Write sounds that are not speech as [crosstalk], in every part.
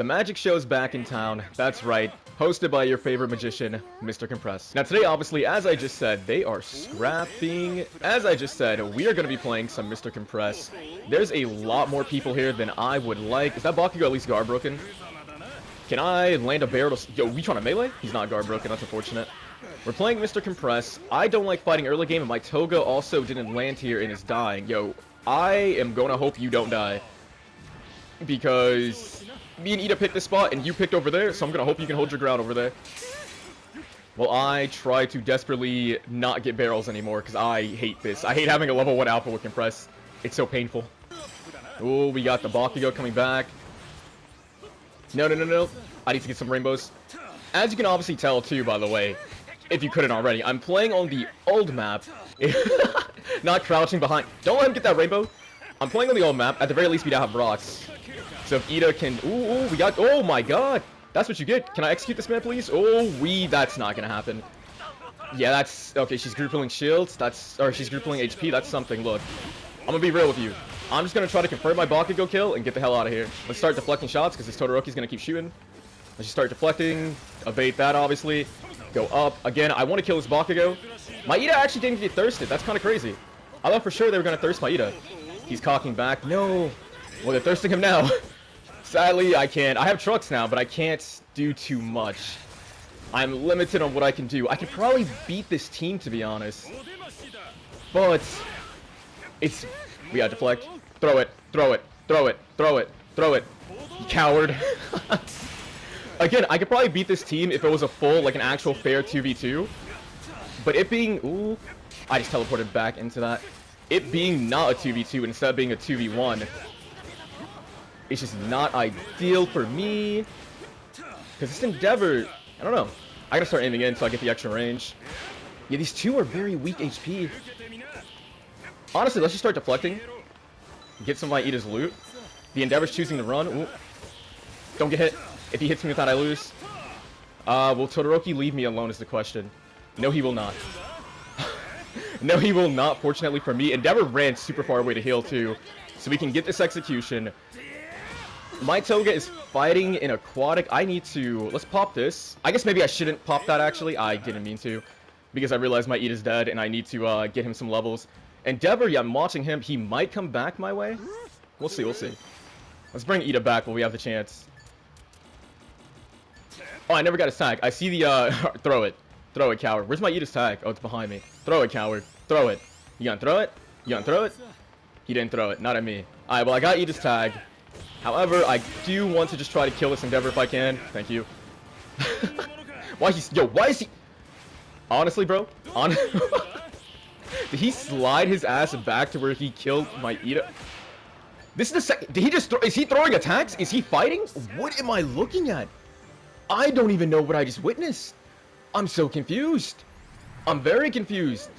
The magic show's back in town. That's right. Hosted by your favorite magician, Mr. Compress. Now today, obviously, as I just said, they are scrapping. As I just said, we are going to be playing some Mr. Compress. There's a lot more people here than I would like. Is that Bakugo at least guard broken? Can I land a barrel to... Yo, we trying to melee? He's not guard broken. That's unfortunate. We're playing Mr. Compress. I don't like fighting early game, and my Toga also didn't land here and is dying. Yo, I am going to hope you don't die. Because me and Iida picked this spot, and you picked over there, so I'm gonna hope you can hold your ground over there. Well, I try to desperately not get barrels anymore, because I hate this. I hate having a level 1 alpha with compress. It's so painful. Oh, we got the Bakugo coming back. No, no, no, no. I need to get some rainbows. As you can obviously tell, too, by the way, if you couldn't already, I'm playing on the old map. [laughs] not crouching behind. Don't let him get that rainbow. I'm playing on the old map. At the very least, we don't have rocks. So if Iida can... Ooh, ooh, we got... Oh my god! That's what you get. Can I execute this man, please? Oh, we... That's not gonna happen. Yeah, that's... Okay, she's grouping shields. That's... Or she's grouping HP. That's something. Look. I'm gonna be real with you. I'm just gonna try to confirm my Bakugo kill and get the hell out of here. Let's start deflecting shots, because this Todoroki's gonna keep shooting. Let's just start deflecting. Evade that, obviously. Go up. Again, I want to kill this Bakugo. My Iida actually didn't get thirsted. That's kind of crazy. I thought for sure they were gonna thirst my Iida. He's cocking back. No. Well, they're thirsting him now. [laughs] Sadly, I can't. I have trucks now, but I can't do too much. I'm limited on what I can do. I could probably beat this team, to be honest. But, it's... We gotta deflect. Throw it, throw it, throw it, throw it, throw it. You coward. [laughs] Again, I could probably beat this team if it was a full, like an actual fair 2v2. But it being... Ooh, I just teleported back into that. It being not a 2v2 instead of being a 2v1 it's just not ideal for me. Because this Endeavor, I don't know. I gotta start aiming in so I get the extra range. Yeah, these two are very weak HP. Honestly, let's just start deflecting. Get some of my Iida's loot. The Endeavor's choosing to run. Ooh. Don't get hit. If he hits me with that, I lose. Uh, will Todoroki leave me alone is the question. No, he will not. [laughs] no, he will not, fortunately for me. Endeavor ran super far away to heal, too. So we can get this execution. My Toga is fighting in aquatic. I need to... Let's pop this. I guess maybe I shouldn't pop that, actually. I didn't mean to. Because I realized my Iida is dead, and I need to uh, get him some levels. Endeavor, yeah, I'm watching him. He might come back my way. We'll see, we'll see. Let's bring Iida back while we have the chance. Oh, I never got his tag. I see the, uh... [laughs] throw it. Throw it, coward. Where's my Iida's tag? Oh, it's behind me. Throw it, coward. Throw it. You gonna throw it? You gonna throw it? He didn't throw it. Not at me. Alright, well, I got Iida's tag. However, I do want to just try to kill this Endeavor if I can. Thank you. [laughs] why he's yo? Why is he? Honestly, bro. On. [laughs] did he slide his ass back to where he killed my Iida? This is the second. Did he just? Is he throwing attacks? Is he fighting? What am I looking at? I don't even know what I just witnessed. I'm so confused. I'm very confused.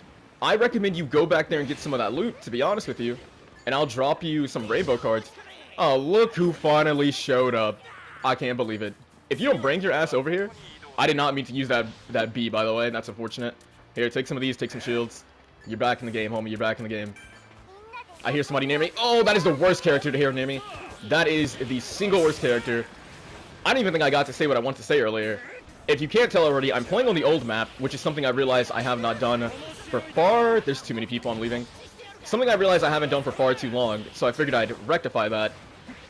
I recommend you go back there and get some of that loot, to be honest with you. And I'll drop you some rainbow cards. Oh, look who finally showed up. I can't believe it. If you don't bring your ass over here, I did not mean to use that that B, by the way. That's unfortunate. Here, take some of these, take some shields. You're back in the game, homie. You're back in the game. I hear somebody near me. Oh, that is the worst character to hear near me. That is the single worst character. I don't even think I got to say what I want to say earlier. If you can't tell already, I'm playing on the old map, which is something I realized I have not done for far... There's too many people I'm leaving. Something I realized I haven't done for far too long, so I figured I'd rectify that.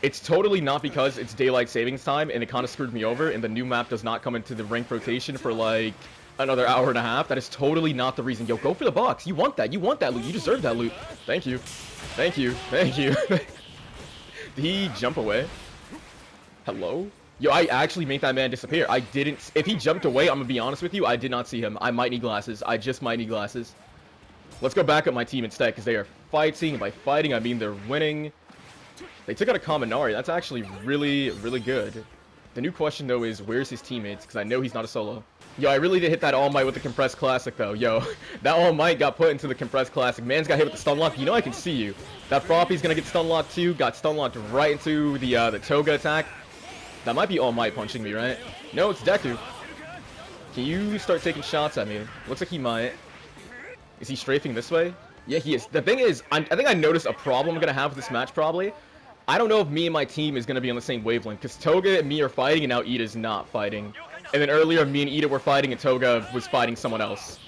It's totally not because it's daylight savings time and it kind of screwed me over and the new map does not come into the rank rotation for like another hour and a half. That is totally not the reason. Yo, go for the box. You want that. You want that loot. You deserve that loot. Thank you. Thank you. [laughs] Thank you. [laughs] Did he jump away? Hello? Yo, I actually made that man disappear. I didn't... If he jumped away, I'm gonna be honest with you, I did not see him. I might need glasses. I just might need glasses. Let's go back up my team instead, because they are fighting. By fighting, I mean they're winning. They took out a Kaminari. That's actually really, really good. The new question, though, is where's his teammates? Because I know he's not a solo. Yo, I really did hit that All Might with the Compressed Classic, though. Yo, [laughs] that All Might got put into the Compressed Classic. Man's got hit with the Stun Lock. You know I can see you. That Froppy's going to get Stun Locked, too. Got Stun Locked right into the, uh, the Toga attack. That might be All Might punching me, right? No, it's Deku. Can you start taking shots at me? Looks like he might. Is he strafing this way? Yeah, he is. The thing is, I'm, i think I noticed a problem I'm going to have with this match, probably. I don't know if me and my team is going to be on the same wavelength, because Toga and me are fighting, and now Iida's not fighting. And then earlier, me and Iida were fighting, and Toga was fighting someone else.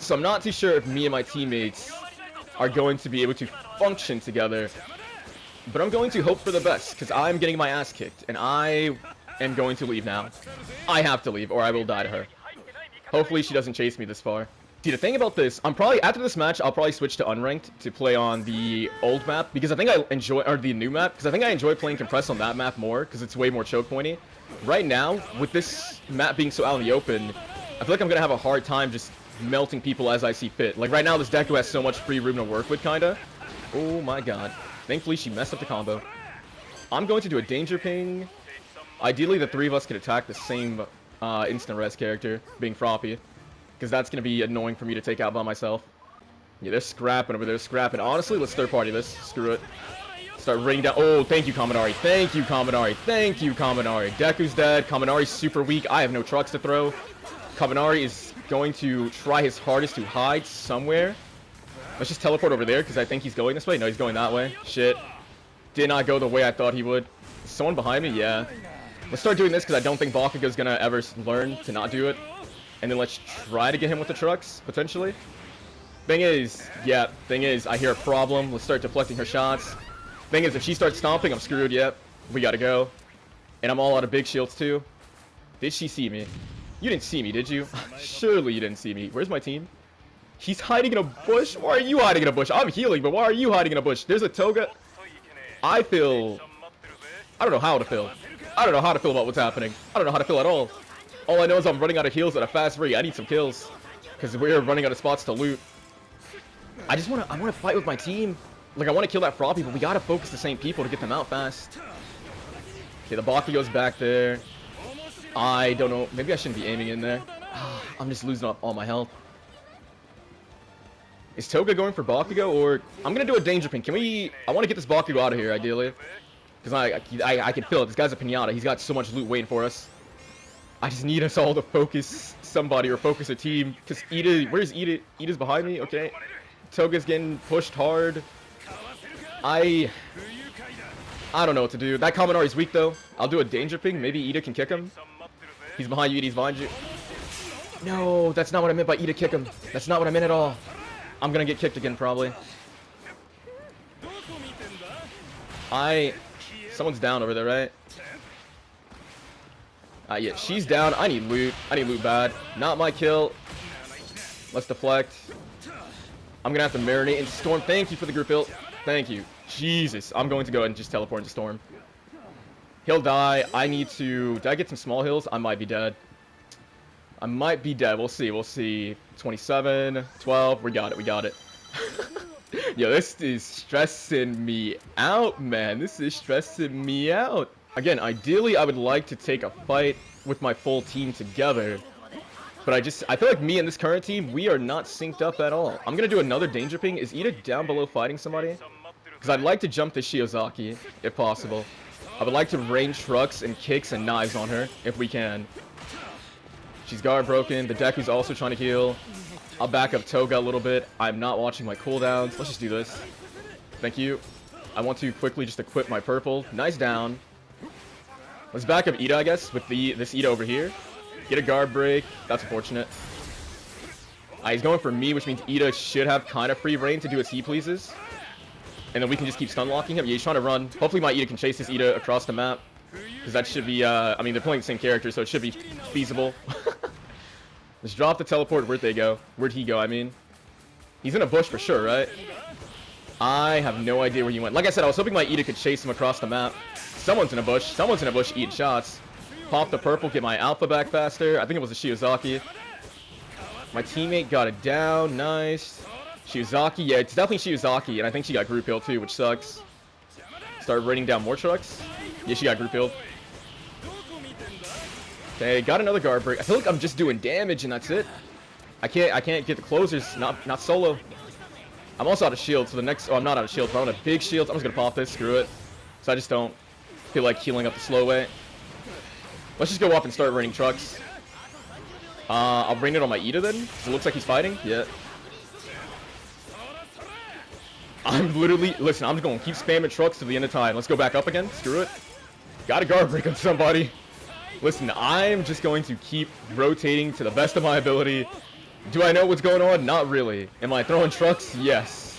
So I'm not too sure if me and my teammates are going to be able to function together. But I'm going to hope for the best, because I'm getting my ass kicked, and I am going to leave now. I have to leave, or I will die to her. Hopefully she doesn't chase me this far. See, the thing about this, I'm probably, after this match, I'll probably switch to Unranked to play on the old map, because I think I enjoy, or the new map, because I think I enjoy playing Compressed on that map more, because it's way more choke pointy. Right now, with this map being so out in the open, I feel like I'm going to have a hard time just melting people as I see fit. Like, right now, this Deku has so much free room to work with, kinda. Oh my god. Thankfully, she messed up the combo. I'm going to do a Danger Ping. Ideally, the three of us could attack the same uh, instant res character, being Froppy. Because that's going to be annoying for me to take out by myself. Yeah, they're scrapping over there, scrapping. Honestly, let's third party this. Screw it. Start raining down. Oh, thank you, Kaminari. Thank you, Kaminari. Thank you, Kaminari. Deku's dead. Kaminari's super weak. I have no trucks to throw. Kaminari is going to try his hardest to hide somewhere. Let's just teleport over there, because I think he's going this way. No, he's going that way. Shit. Did not go the way I thought he would. Is someone behind me? Yeah. Let's start doing this, because I don't think Bakugo's going to ever learn to not do it. And then let's try to get him with the trucks, potentially. Thing is, yeah, thing is, I hear a problem. Let's start deflecting her shots. Thing is, if she starts stomping, I'm screwed, yep. We gotta go. And I'm all out of big shields, too. Did she see me? You didn't see me, did you? [laughs] Surely you didn't see me. Where's my team? He's hiding in a bush? Why are you hiding in a bush? I'm healing, but why are you hiding in a bush? There's a toga. I feel... I don't know how to feel. I don't know how to feel about what's happening. I don't know how to feel at all. All I know is I'm running out of heals at a fast rate. I need some kills. Because we're running out of spots to loot. I just want to I want to fight with my team. Like, I want to kill that Froppy, but we got to focus the same people to get them out fast. Okay, the Bakugo's back there. I don't know. Maybe I shouldn't be aiming in there. [sighs] I'm just losing all my health. Is Toga going for Bakugo, or... I'm going to do a Danger Ping. Can we... I want to get this Bakugo out of here, ideally. Because I, I, I can feel it. This guy's a Pinata. He's got so much loot waiting for us. I just need us all to focus somebody or focus a team. Because Iida, where's Iida? Iida's behind me, okay. Toga's getting pushed hard. I... I don't know what to do. That Kaminari's weak, though. I'll do a danger ping. Maybe Iida can kick him. He's behind you, Iida's behind you. No, that's not what I meant by Iida kick him. That's not what I meant at all. I'm gonna get kicked again, probably. I... Someone's down over there, right? Uh, yeah, she's down. I need loot. I need loot bad. Not my kill. Let's deflect. I'm gonna have to marinate in Storm. Thank you for the group build. Thank you. Jesus. I'm going to go ahead and just teleport into Storm. He'll die. I need to... Did I get some small hills? I might be dead. I might be dead. We'll see. We'll see. 27, 12. We got it. We got it. [laughs] Yo, this is stressing me out, man. This is stressing me out. Again, ideally, I would like to take a fight with my full team together. But I just, I feel like me and this current team, we are not synced up at all. I'm going to do another danger ping. Is Iida down below fighting somebody? Because I'd like to jump to Shiozaki, if possible. I would like to rain trucks and kicks and knives on her, if we can. She's guard broken. The Deku is also trying to heal. I'll back up Toga a little bit. I'm not watching my cooldowns. Let's just do this. Thank you. I want to quickly just equip my purple. Nice down. Let's back up Iida, I guess, with the this Iida over here. Get a guard break. That's unfortunate. Uh, he's going for me, which means Iida should have kind of free reign to do as he pleases. And then we can just keep stun locking him. Yeah, he's trying to run. Hopefully my Iida can chase this Iida across the map. Because that should be, uh, I mean, they're playing the same character, so it should be feasible. [laughs] Let's drop the teleport. Where'd they go? Where'd he go, I mean? He's in a bush for sure, right? I have no idea where he went. Like I said, I was hoping my Iida could chase him across the map. Someone's in a bush. Someone's in a bush eating shots. Pop the purple, get my alpha back faster. I think it was a Shiozaki. My teammate got it down. Nice. Shiozaki. Yeah, it's definitely Shiozaki, and I think she got group heal too, which sucks. Start raining down more trucks. Yeah, she got group healed. Okay, got another guard break. I feel like I'm just doing damage and that's it. I can't I can't get the closers, not not solo. I'm also out of shield, so the next oh I'm not out of shield, but I want a big shield. I'm just gonna pop this, screw it. So I just don't feel like healing up the slow way. Let's just go up and start raining trucks. Uh, I'll rain it on my Iida then. It looks like he's fighting. Yeah. I'm literally, listen, I'm just going to keep spamming trucks to the end of time. Let's go back up again. Screw it. Got a guard break on somebody. Listen, I'm just going to keep rotating to the best of my ability. Do I know what's going on? Not really. Am I throwing trucks? Yes.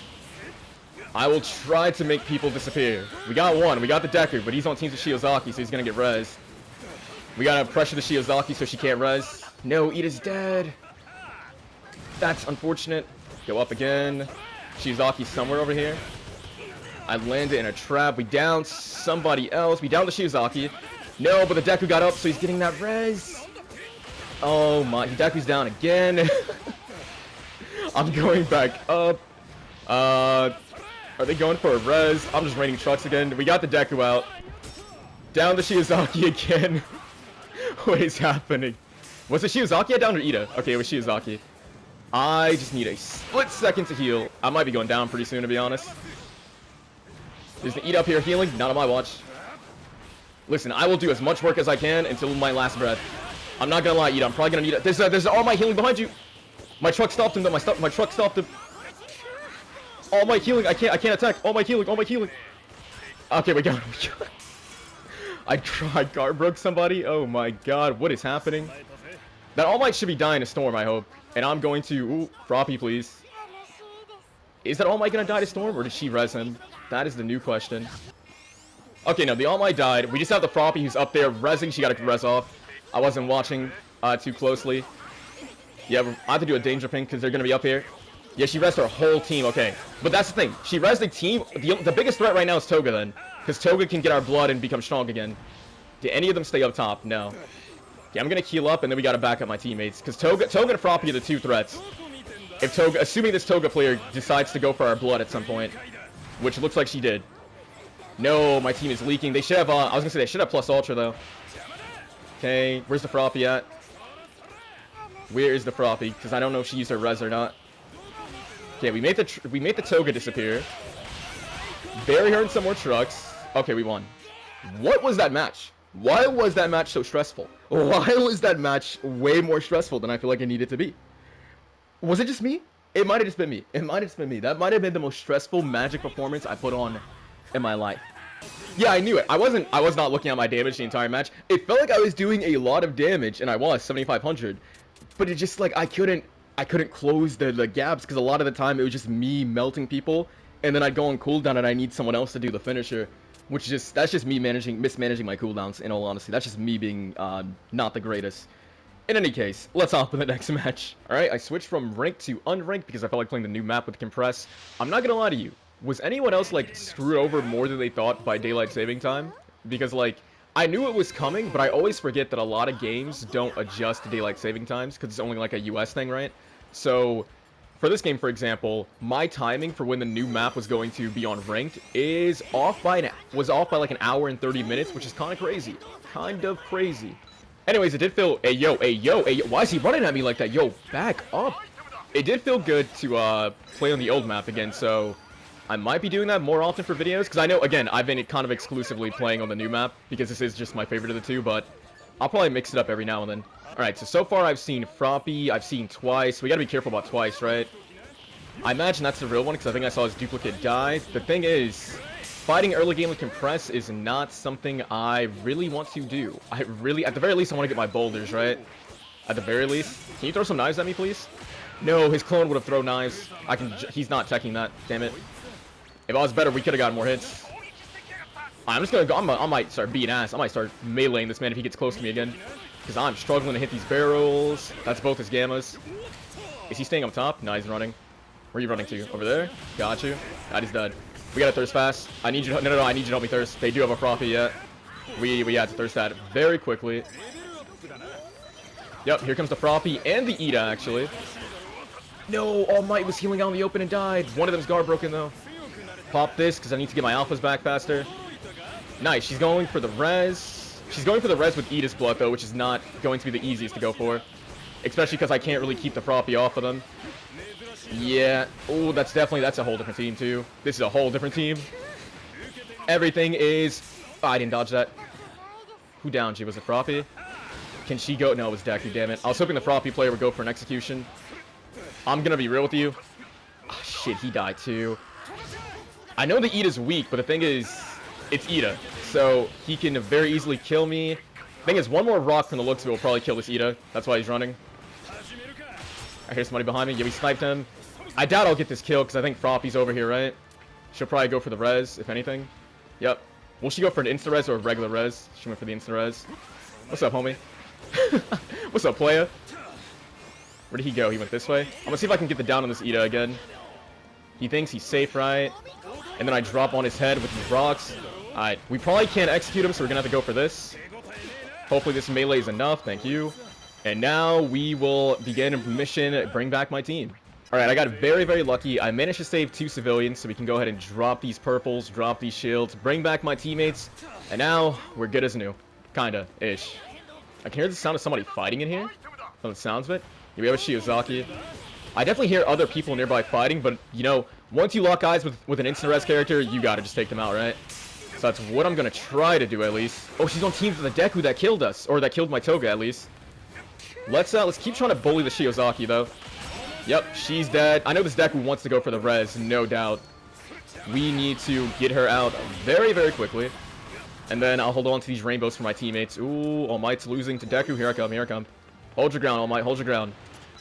I will try to make people disappear. We got one. We got the Deku, but he's on teams with Shiozaki, so he's going to get res. We got to pressure the Shiozaki so she can't res. No, Iida's dead. That's unfortunate. Go up again. Shiozaki's somewhere over here. I landed in a trap. We downed somebody else. We downed the Shiozaki. No, but the Deku got up, so he's getting that res. Oh my, Deku's down again. [laughs] I'm going back up. Uh, are they going for a res? I'm just raining trucks again. We got the Deku out. Down the Shiozaki [laughs] again. what is happening? Was it Shiozaki down or Iida? Okay, it was Shiozaki. I just need a split second to heal. I might be going down pretty soon, to be honest. There's an Iida up here healing. Not on my watch. Listen, I will do as much work as I can until my last breath. I'm not gonna lie, Iida. I'm probably gonna need it. There's, there's all my healing behind you. My truck stopped him, though. My, my truck stopped him. All my healing. I can't. I can't attack. All my healing. All my healing. Okay, we got him. [laughs] I tried guard broke somebody. Oh my god, what is happening? That All Might should be dying a storm, I hope. And I'm going to... Ooh, Froppy, please. Is that All Might gonna die to storm, or did she res him? That is the new question. Okay, no, the All Might died. We just have the Froppy who's up there resing. She got to res off. I wasn't watching uh, too closely. Yeah, I have to do a danger ping because they're going to be up here. Yeah, she rests her whole team. Okay. But that's the thing. She rests the team. The, the biggest threat right now is Toga then. Because Toga can get our blood and become strong again. Did any of them stay up top? No. Okay, I'm gonna heal up and then we gotta back up my teammates. Because Toga, Toga and Froppy are the two threats. If Toga, assuming this Toga player decides to go for our blood at some point, which looks like she did. No, my team is leaking. They should have, uh, I was gonna say they should have plus ultra though. Okay, where's the Froppy at? Where is the Froppy? Because I don't know if she used her res or not. Okay, we made the we made the Toga disappear. Bury her in some more trucks. Okay, we won. What was that match? Why was that match so stressful? [laughs] Why was that match way more stressful than I feel like it needed to be? Was it just me? It might have just been me. It might have just been me. That might have been the most stressful magic performance I put on in my life. Yeah, I knew it. I wasn't I was not looking at my damage the entire match. It felt like I was doing a lot of damage and I was 7500. But it just like I couldn't I couldn't close the, the gaps because a lot of the time it was just me melting people and then I'd go on cooldown and I need someone else to do the finisher. Which is just, that's just me managing, mismanaging my cooldowns, in all honesty. That's just me being, uh, not the greatest. In any case, let's hop in the [laughs] next match. Alright, I switched from ranked to unranked because I felt like playing the new map with Compress. I'm not gonna lie to you. Was anyone else, like, screwed over more than they thought by Daylight Saving Time? Because, like, I knew it was coming, but I always forget that a lot of games don't adjust to Daylight Saving Times because it's only, like, a US thing, right? So, for this game, for example, my timing for when the new map was going to be on ranked is off by an was off by like an hour and 30 minutes, which is kind of crazy. Kind of crazy. Anyways, it did feel, hey yo, hey yo, hey yo, why is he running at me like that? Yo, back up. It did feel good to uh, play on the old map again, so I might be doing that more often for videos, because I know, again, I've been kind of exclusively playing on the new map, because this is just my favorite of the two, but I'll probably mix it up every now and then. Alright, so so far I've seen Froppy, I've seen Twice. We gotta be careful about Twice, right? I imagine that's the real one, because I think I saw his duplicate die. The thing is, fighting early game with Compress is not something I really want to do. I really, at the very least, I want to get my boulders, right? At the very least. Can you throw some knives at me, please? No, his clone would have thrown knives. I can, he's not checking that, damn it. If I was better, we could have gotten more hits. I'm just gonna go, I'm, I might start beating ass. I might start meleeing this man if he gets close to me again. Because I'm struggling to hit these barrels. That's both his gammas. Is he staying up top? No, he's running. Where are you running to? Over there? Got you. God, he's dead. We gotta thirst fast. I need you to, no, no, no, I need you to help me thirst. They do have a Froppy yet. We, we had to thirst that very quickly. Yep, here comes the Froppy and the Iida, actually. No, All Might was healing out in the open and died. One of them's guard broken, though. Pop this, because I need to get my alphas back faster. Nice, she's going for the res. She's going for the res with Iida's blood, though, which is not going to be the easiest to go for. Especially because I can't really keep the Froppy off of them. Yeah. Oh, that's definitely, that's a whole different team, too. This is a whole different team. Everything is... Oh, I didn't dodge that. Who downed you? Was it Froppy? Can she go? No, it was Deku, damn it. I was hoping the Froppy player would go for an execution. I'm gonna be real with you. Oh, shit, he died, too. I know that Iida's weak, but the thing is, it's Iida. So he can very easily kill me. Thing is, one more rock from the looks of it will probably kill this Iida. That's why he's running. I hear somebody behind me. Yeah, we sniped him. I doubt I'll get this kill because I think Froppy's over here, right? She'll probably go for the res, if anything. Yep. Will she go for an insta-res or a regular res? She went for the insta-res. What's up, homie? [laughs] What's up, playa? Where did he go? He went this way? I'm gonna see if I can get the down on this Iida again. He thinks he's safe, right? And then I drop on his head with these rocks. Alright, we probably can't execute him, so we're gonna have to go for this. Hopefully this melee is enough, thank you. And now we will begin a mission, bring back my team. Alright, I got very, very lucky. I managed to save two civilians, so we can go ahead and drop these purples, drop these shields, bring back my teammates, and now we're good as new. Kinda, ish. I can hear the sound of somebody fighting in here, from the sounds of it. Here we have a Shiozaki. I definitely hear other people nearby fighting, but, you know, once you lock eyes with, with an instant res character, you gotta just take them out, right? So that's what I'm gonna try to do, at least. Oh, she's on teams with the Deku that killed us, or that killed my Toga, at least. Let's, uh, let's keep trying to bully the Shiozaki, though. Yep, she's dead. I know this Deku wants to go for the res, no doubt. We need to get her out very, very quickly. And then I'll hold on to these rainbows for my teammates. Ooh, All Might's losing to Deku. Here I come, here I come. Hold your ground, All Might, hold your ground.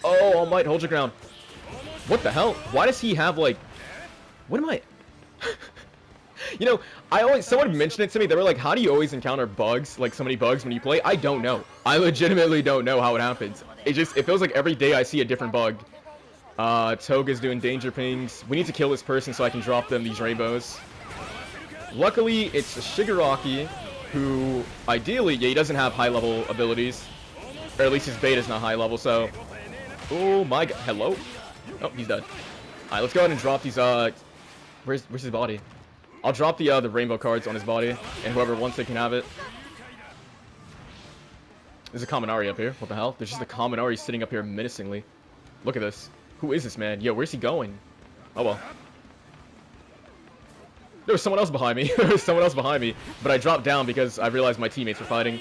Oh, All Might, hold your ground. What the hell? Why does he have, like... What am I... you know, I always... Someone mentioned it to me. They were like, how do you always encounter bugs, like so many bugs when you play? I don't know. I legitimately don't know how it happens. It just... It feels like every day I see a different bug. Uh, Toga's doing danger pings. We need to kill this person so I can drop them these rainbows. Luckily, it's Shigaraki, who, ideally, yeah, he doesn't have high-level abilities. Or at least his beta's not high-level, so... Oh my god, hello? Oh, he's dead. Alright, let's go ahead and drop these, uh... Where's, where's his body? I'll drop the, uh, the rainbow cards on his body, and whoever wants it can have it. There's a Kaminari up here. What the hell? There's just a Kaminari sitting up here menacingly. Look at this. Who is this man? Yo, where's he going? Oh well. There was someone else behind me. [laughs] there was someone else behind me. But I dropped down because I realized my teammates were fighting.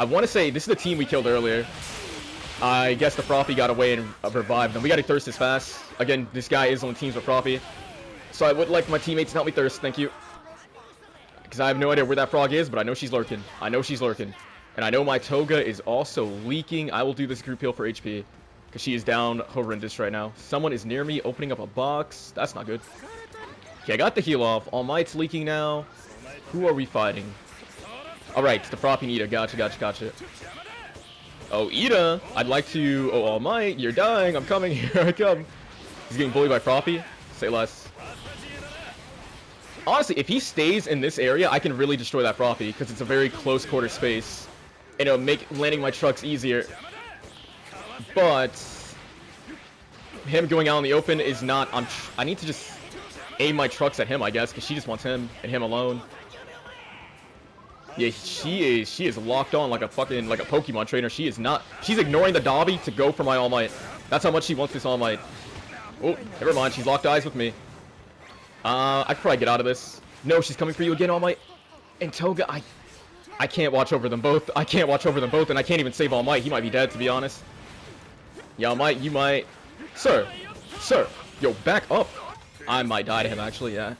I want to say, this is the team we killed earlier. I guess the Froppy got away and revived them. We gotta thirst as fast. Again, this guy is on teams with Froppy. So I would like my teammates to help me thirst. Thank you. Because I have no idea where that frog is, but I know she's lurking. I know she's lurking. And I know my Toga is also leaking. I will do this group heal for HP. Because she is down horrendous right now. Someone is near me opening up a box. That's not good. Okay, I got the heal off. All Might's leaking now. Who are we fighting? Alright, the Froppy Iida. Gotcha, gotcha, gotcha. Oh, Iida! I'd like to... Oh, All Might, you're dying. I'm coming. [laughs] Here I come. He's getting bullied by Froppy. Say less. Honestly, if he stays in this area, I can really destroy that Froppy. Because it's a very close quarter space. And it'll make landing my trucks easier. But... Him going out in the open is not... I'm I need to just aim my trucks at him, I guess, because she just wants him and him alone. Yeah, she is she is locked on like a fucking like a Pokemon trainer. She is not. She's ignoring the Dabi to go for my All Might. That's how much she wants this All Might. Oh, never mind. She's locked eyes with me. Uh, I could probably get out of this. No, she's coming for you again, All Might. And Toga, I, I can't watch over them both. I can't watch over them both, and I can't even save All Might. He might be dead, to be honest. Yeah, All Might, you might. Sir, sir, yo, back up. I might die to him, actually, yeah.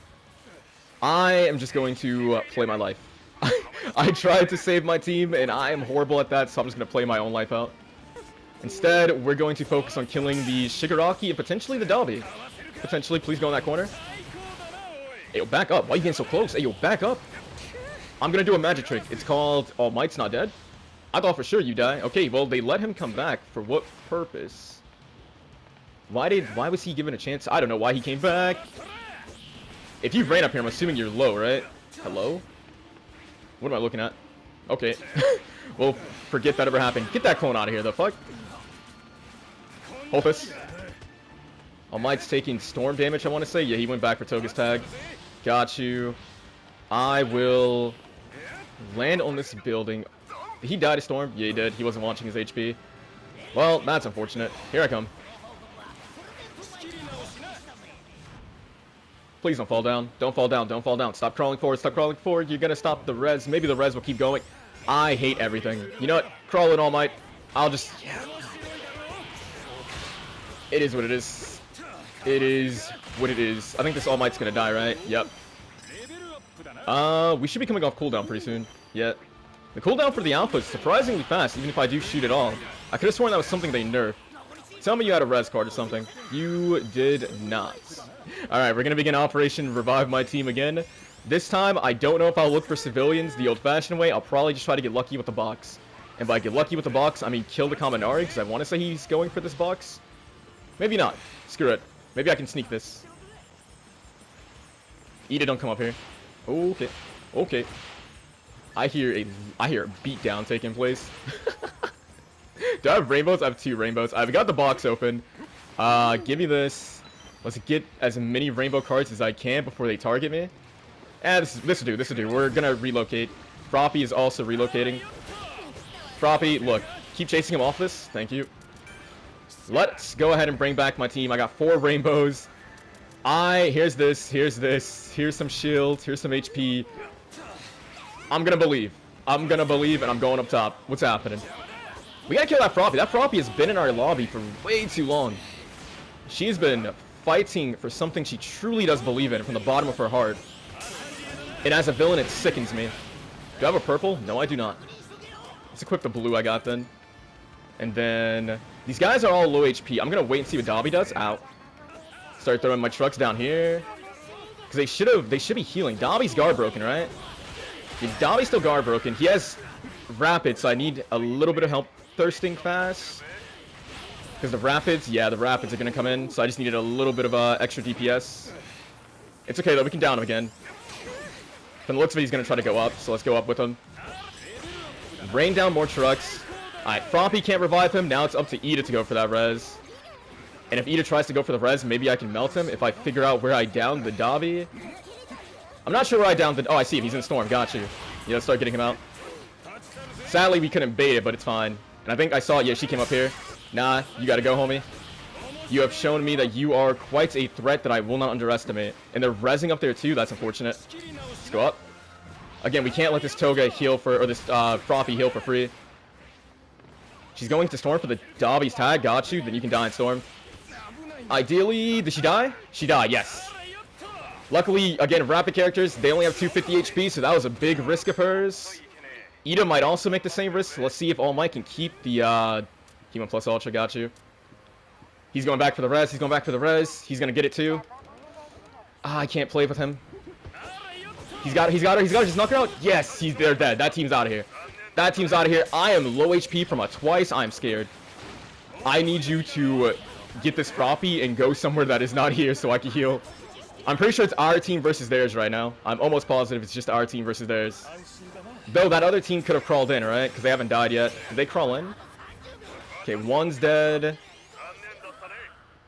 I am just going to uh, play my life. [laughs] I tried to save my team, and I am horrible at that, so I'm just going to play my own life out. Instead, we're going to focus on killing the Shigaraki and potentially the Dabi. Potentially, please go in that corner. Hey, yo, back up. Why are you getting so close? Hey, yo, back up. I'm to do a magic trick. It's called All Might's Not Dead. I thought for sure you die. Okay, well, they let him come back. For what purpose? Why did, why was he given a chance? I don't know why he came back. If you ran up here, I'm assuming you're low, right? Hello? What am I looking at? Okay. [laughs] well, forget that ever happened. Get that clone out of here, the fuck? Hopus. All Might's taking storm damage, I want to say. Yeah, he went back for Toga's tag. Got you. I will land on this building. He died of storm? Yeah, he did. He wasn't watching his HP. Well, that's unfortunate. Here I come. Please don't fall down. Don't fall down. Don't fall down. Stop crawling forward. Stop crawling forward. You're going to stop the res. Maybe the res will keep going. I hate everything. You know what? Crawl in All Might. I'll just... It is what it is. It is what it is. I think this All Might's to die, right? Yep. Uh, we should be coming off cooldown pretty soon. Yeah. The cooldown for the alpha is surprisingly fast, even if I do shoot at all. I could have sworn that was something they nerfed. Tell me you had a res card or something. You did not. [laughs] Alright, we're gonna begin Operation Revive My Team again. This time, I don't know if I'll look for civilians the old-fashioned way. I'll probably just try to get lucky with the box. And by get lucky with the box, I mean kill the Kaminari, because I want to say he's going for this box. Maybe not. Screw it. Maybe I can sneak this. Iida, don't come up here. Okay. Okay. I hear a I hear a beatdown taking place. [laughs] Do I have rainbows? I have two rainbows. I've got the box open. Uh, give me this. Let's get as many rainbow cards as I can before they target me. And this this will do. This will do. We're gonna relocate. Froppy is also relocating. Froppy, look, keep chasing him off this. Thank you. Let's go ahead and bring back my team. I got four rainbows. I, here's this, here's this, here's some shields, here's some HP. I'm gonna believe. I'm gonna believe, and I'm going up top. What's happening? We gotta kill that Froppy. That Froppy has been in our lobby for way too long. She's been fighting for something she truly does believe in from the bottom of her heart. And as a villain, it sickens me. Do I have a purple? No, I do not. Let's equip the blue I got then. And then... These guys are all low HP. I'm gonna wait and see what Dabi does. Out. Start throwing my trucks down here. Because they should have... They should be healing. Dabi's guard broken, right? Yeah, Dabi's still guard broken. He has rapid, so I need a little bit of help thirsting fast. Because the rapids, yeah, the rapids are going to come in, so I just needed a little bit of uh, extra DPS. It's okay, though. We can down him again. From the looks of it, he's going to try to go up, so let's go up with him. Rain down more trucks. Alright, Froppy can't revive him. Now it's up to Iida to go for that res. And if Iida tries to go for the res, maybe I can melt him if I figure out where I downed the Dabi. I'm not sure where I downed the... Oh, I see him. He's in Storm. Got you. Yeah, let's start getting him out. Sadly, we couldn't bait it, but it's fine. And I think I saw... Yeah, she came up here. Nah, you gotta go, homie. You have shown me that you are quite a threat that I will not underestimate. And they're rezzing up there, too. That's unfortunate. Let's go up. Again, we can't let this Toga heal for... Or this uh, Froppy heal for free. She's going to Storm for the Dabi's tag. Got you. Then you can die in Storm. Ideally, did she die? She died, yes. Luckily, again, rapid characters, they only have 250 HP, so that was a big risk of hers. Iida might also make the same risk. Let's see if All Might can keep the uh, Chemo Plus Ultra. Got you. He's going back for the res. He's going back for the res. He's going to get it too. Ah, I can't play with him. He's got it. He's got her. He's got her. Just knock her out. Yes, he's they're dead. That team's out of here. That team's out of here. I am low HP from a twice. I'm scared. I need you to get this Froppy and go somewhere that is not [laughs] here so I can heal. I'm pretty sure it's our team versus theirs right now. I'm almost positive it's just our team versus theirs. Though that other team could have crawled in, right? Because they haven't died yet. Did they crawl in? Okay, one's dead.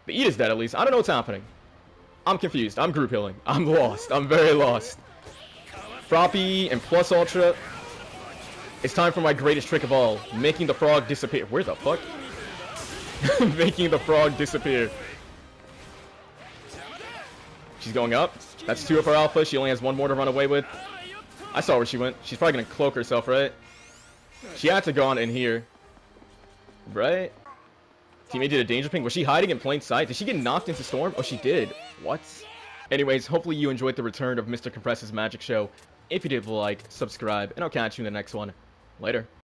The Iida is dead at least. I don't know what's happening. I'm confused. I'm group healing. I'm [laughs] lost. I'm very lost. Froppy and Plus Ultra. It's time for my greatest trick of all. Making the frog disappear. Where the fuck? [laughs] making the frog disappear. She's going up. That's two of her alpha. She only has one more to run away with. I saw where she went. She's probably going to cloak herself, right? She had to go on in here. Right? Teammate did a danger ping. Was she hiding in plain sight? Did she get knocked into storm? Oh, she did. What? Anyways, hopefully you enjoyed the return of Mr. Compress's Magic Show. If you did, like, subscribe, and I'll catch you in the next one. Later.